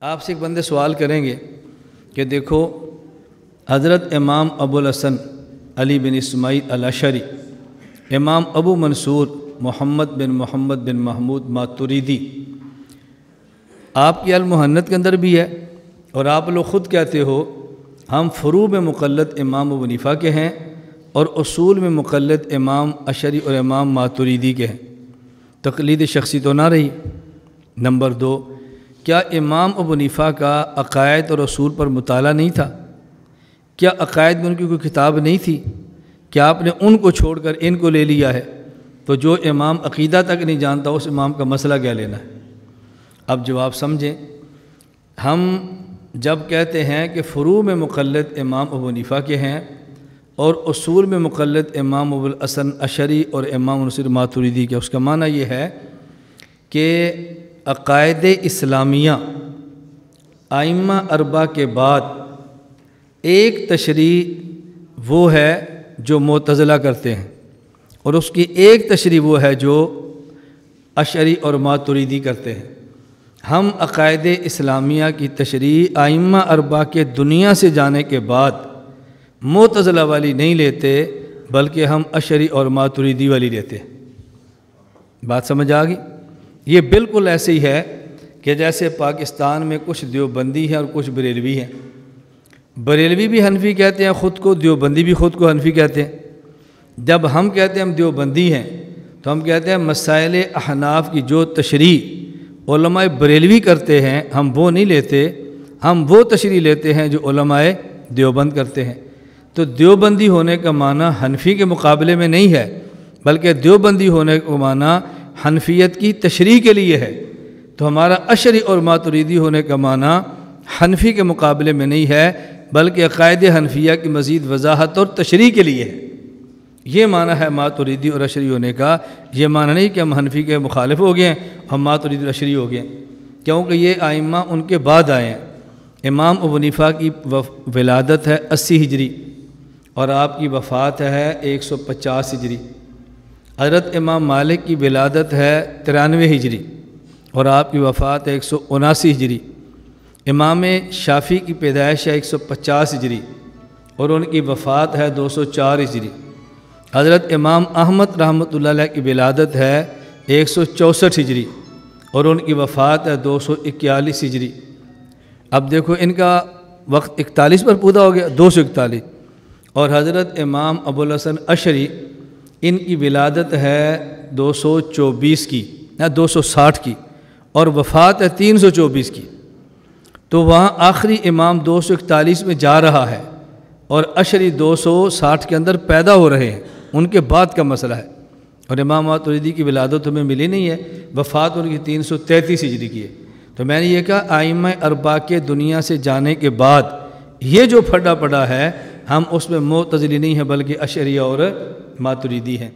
آپ سے ایک بندے سوال کریں گے کہ دیکھو، حضرت امام ابو الحسن علی بن اسماعیل الاشری امام ابو منصور محمد بن محمد بن محمود ماتوریدی آپ کی المحنت کے اندر بھی ہے اور آپ لوگ خود کہتے ہو، ہم فروع میں مقلد امام ابو نفا کے ہیں اور اصول میں مقلد امام اشری اور امام ماتوریدی کے ہیں۔ تقلید شخصی تو نہ رہی۔ نمبر دو کیا امام ابو نفا کا عقائد اور اصول پر مطالعہ نہیں تھا؟ کیا عقائد میں ان کی کوئی کتاب نہیں تھی؟ کیا آپ نے ان کو چھوڑ کر ان کو لے لیا ہے؟ تو جو امام عقیدہ تک نہیں جانتا، اس امام کا مسئلہ کیا لینا ہے؟ اب جواب سمجھیں۔ ہم جب کہتے ہیں کہ فروع میں مقلد امام ابو نفا کے ہیں اور اصول میں مقلد امام ابو الاسن اشری اور امام نصر ماتوریدی کے، اس کا معنی یہ ہے کہ عقائد اسلامیہ۔ آئمہ اربا کے بعد ایک تشریح وہ ہے جو معتزلہ کرتے ہیں اور اس کی ایک تشریح وہ ہے جو اشری اور ماتوریدی کرتے ہیں۔ ہم عقائد اسلامیہ کی تشریح آئمہ اربا کے دنیا سے جانے کے بعد معتزلہ والی نہیں لیتے، بلکہ ہم اشری اور ماتوریدی والی لیتے۔ بات سمجھ آ گئی؟ یہ بالکل ایسے ہی ہے کہ جیسے پاکستان میں کچھ دیوبندی ہیں اور کچھ بریلوی ہیں۔ بریلوی بھی حنفی کہتے ہیں، خود کو دیوبندی بھی خود کو حنفی کہتے ہیں۔ جب ہم کہتے ہیں ہم دیوبندی ہیں، تو ہم کہتے ہیں مسائل احناف کی جو تشریح علماء بریلوی کرتے ہیں، ہم وہ نہیں لیتے۔ ہم وہ تشریح لیتے ہیں جو علماء دیوبند کرتے ہیں۔ تو دیوبندی ہونے کا معنی حنفی کے مقابلے میں نہیں ہے، بلکہ دیوبندی ہونے کا معنی حنفیت کی تشریح کے لیے ہے، تو ہمارا اشری اور ماتریدی ہونے کا معنی حنفی کے مقابلے میں نہیں ہے، بلکہ عقائد حنفیہ کی مزید وضاحت اور تشریح کے لیے ہے۔ یہ معنی ہے ماتریدی اور اشری ہونے کا۔ یہ معنی نہیں کہ ہم حنفی کے مخالف ہو گئے ہیں ہم ماتریدی اور اشری ہو گئے۔ ہیں کیونکہ یہ آئمہ ان کے بعد آئے ہیں۔ امام ابنیفا کی ولادت ہے اسی ہجری اور آپ کی وفات ہے ایک سو پچاس ہجری۔ حضرت امام مالک کی ولادت ہے ترانوے ہجری اور آپ کی وفات ہے ایک سو اناسی ہجری۔ امام شافی کی پیدائش ہے ایک سو پچاس ہجری اور ان کی وفات ہے دو سو چار ہجری۔ حضرت امام احمد رحمۃ اللہ علیہ کی ولادت ہے ایک سو چونسٹھ ہجری اور ان کی وفات ہے دو سو اکیالیس ہجری۔ اب دیکھو ان کا وقت اکتالیس پر پودا ہو گیا، دو سو اکتالیس۔ اور حضرت امام ابو الحسن اشری ان کی ولادت ہے دو سو چوبیس کی یا دو سو ساٹھ کی، اور وفات ہے تین سو چوبیس کی۔ تو وہاں آخری امام دو سو اکتالیس میں جا رہا ہے اور اشری دو سو ساٹھ کے اندر پیدا ہو رہے ہیں۔ ان کے بعد کا مسئلہ ہے۔ اور امام ماتریدی کی ولادت ہمیں ملی نہیں ہے، وفات ان کی تین سو تینتیس ہجری کی ہے۔ تو میں نے یہ کہا، آئمہ اربا کے دنیا سے جانے کے بعد یہ جو پھڈا پڑا ہے، ہم اس میں معتزلی نہیں ہیں، بلکہ اشریہ اور ماتریدی ہیں۔